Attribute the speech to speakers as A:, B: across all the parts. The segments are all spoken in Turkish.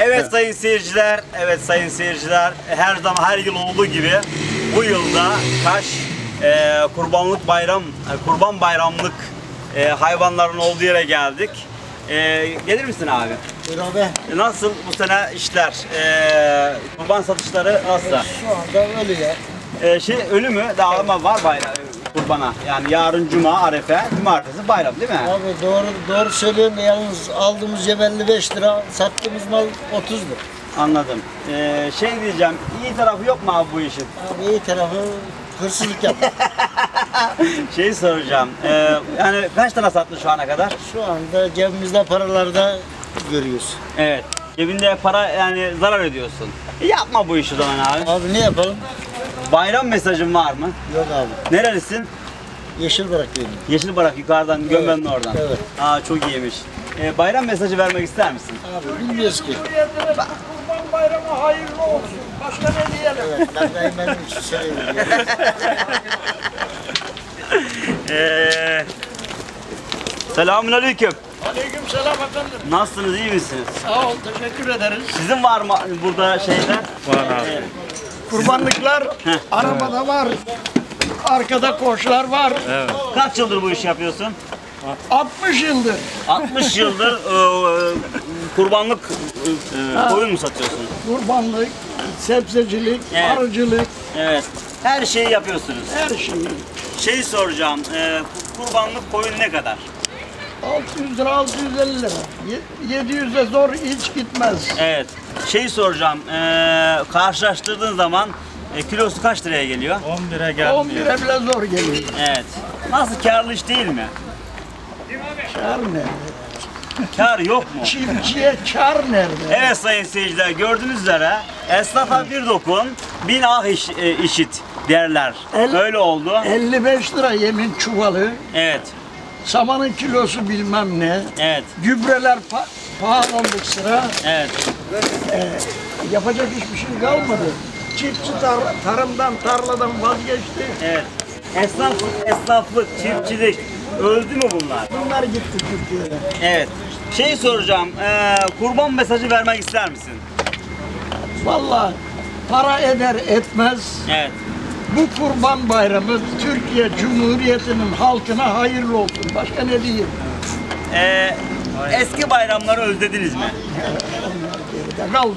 A: Evet sayın seyirciler, evet sayın seyirciler, her zaman her yıl olduğu gibi bu yılda Kaş e, kurbanlık bayram, e, kurban bayramlık e, hayvanların olduğu yere geldik. E, gelir misin abi?
B: Buyur abi.
A: E, Nasıl bu sene işler? E, kurban satışları nasıl?
B: Şu anda öyle ya.
A: E, şey ölü mü? Daha ama var bayram kurbana. Yani yarın cuma arefe, cumartesi bayram değil mi?
B: Abi doğru doğru söylüyorum da yalnız aldığımız cep 55 lira, sattığımız mal 30 lira.
A: Anladım. E, şey diyeceğim, iyi tarafı yok mu abi bu işin?
B: Abi iyi tarafı hırsızlık yap.
A: Şey soracağım. Ee, yani kaç tane sattın şu ana kadar?
B: Şu anda cebimizde paralarda görüyoruz.
A: Evet. Cebinde para yani zarar ediyorsun. E, yapma bu işi zaman abi.
B: Abi ne yapalım?
A: Bayram mesajın var mı?
B: Yok abi.
A: Nerelisin?
B: Yeşil bırak diyorum.
A: Yeşil Barak yukarıdan gömbenin oradan.
B: evet.
A: Aa çok iyiymiş. Ee, bayram mesajı vermek ister misin?
B: Abi bilmiyoruz ki.
C: Kurban bayramı hayırlı olsun. Başka ne diyelim?
B: Evet, ben de hemen şu söyleyeyim.
A: Ee, Selamun aleyküm.
C: Aleyküm selam efendim.
A: Nasılsınız iyi misiniz?
C: Sağ ol, teşekkür ederiz.
A: Sizin var mı burada şeyler? Var abi.
C: Kurbanlıklar arabada var. Arkada koçlar var.
A: Kaç yıldır bu işi yapıyorsun?
C: 60 yıldır.
A: 60 yıldır e, kurbanlık e, koyun mu satıyorsun?
C: Kurbanlık, sebzecilik,
A: Evet.
C: arıcılık,
A: Evet. Her şeyi yapıyorsunuz.
C: her şey.
A: Şeyi soracağım. e, kurbanlık koyun ne kadar?
C: 600 lira, 650 lira. Ye- 700'e zor hiç gitmez.
A: Evet. Şeyi soracağım. e, karşılaştırdığın zaman e, kilosu kaç liraya geliyor?
D: 10 lira gelmiyor.
C: 11'e bile zor geliyor.
A: Evet. Nasıl karlı iş değil mi?
C: Kar nerede?
A: Kar yok mu?
C: Çiftçiye kar nerede?
A: Evet sayın seyirciler gördüğünüz üzere esnafa bir dokun bin ah iş- e, işit derler.
C: El-
A: Öyle oldu.
C: 55 lira yemin çuvalı,
A: Evet.
C: Samanın kilosu bilmem ne,
A: Evet.
C: gübreler pa- pahalılık sıra,
A: Evet.
C: yapacak hiçbir şey kalmadı. Çiftçi tar- tarımdan, tarladan vazgeçti.
A: Evet. Esnaf, esnaflık, çiftçilik öldü mü bunlar?
C: Bunlar gitti Türkiye'de.
A: Evet. Şey soracağım. eee, kurban mesajı vermek ister misin?
C: Vallahi para eder etmez
A: Evet.
C: Bu kurban bayramı Türkiye Cumhuriyeti'nin halkına hayırlı olsun. Başka ne diyeyim?
A: Eee, eski bayramları özlediniz mi?
C: Geride kaldı.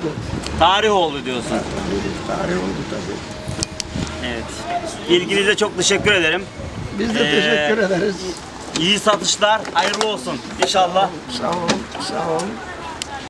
A: Tarih oldu diyorsun.
C: Tarih oldu tabii.
A: Evet. İlginize çok teşekkür ederim.
C: Biz de
A: Ee,
C: teşekkür ederiz.
A: İyi satışlar, hayırlı olsun. İnşallah.
C: Sağ olun, sağ olun.